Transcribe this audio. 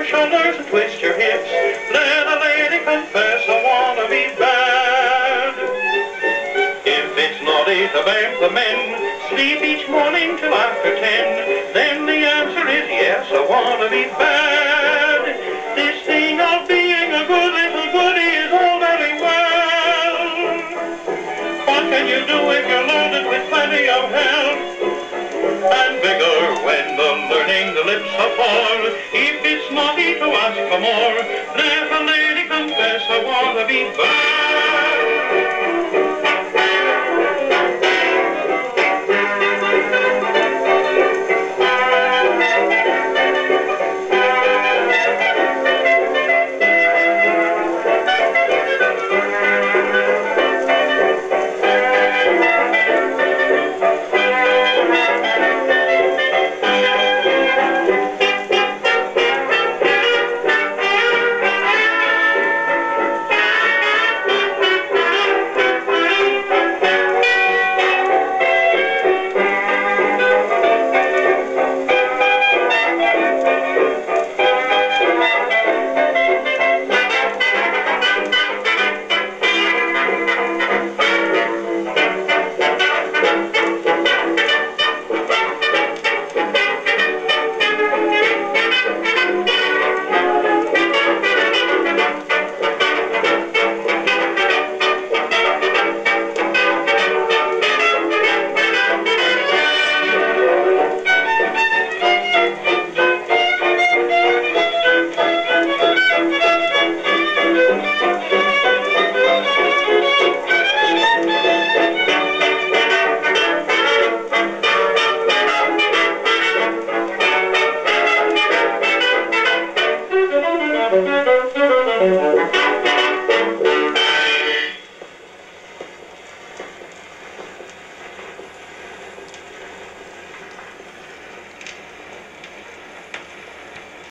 your shoulders and twist your hips. Let a lady confess I wanna be bad. If it's naughty to beg the men, sleep each morning till after ten, then the answer is yes, I wanna be bad. This thing of being a good little goody is all very well. What can you do if you're loaded with plenty of help? And vigor when the If it's naughty to ask for more, let a lady confess I wanna be bad.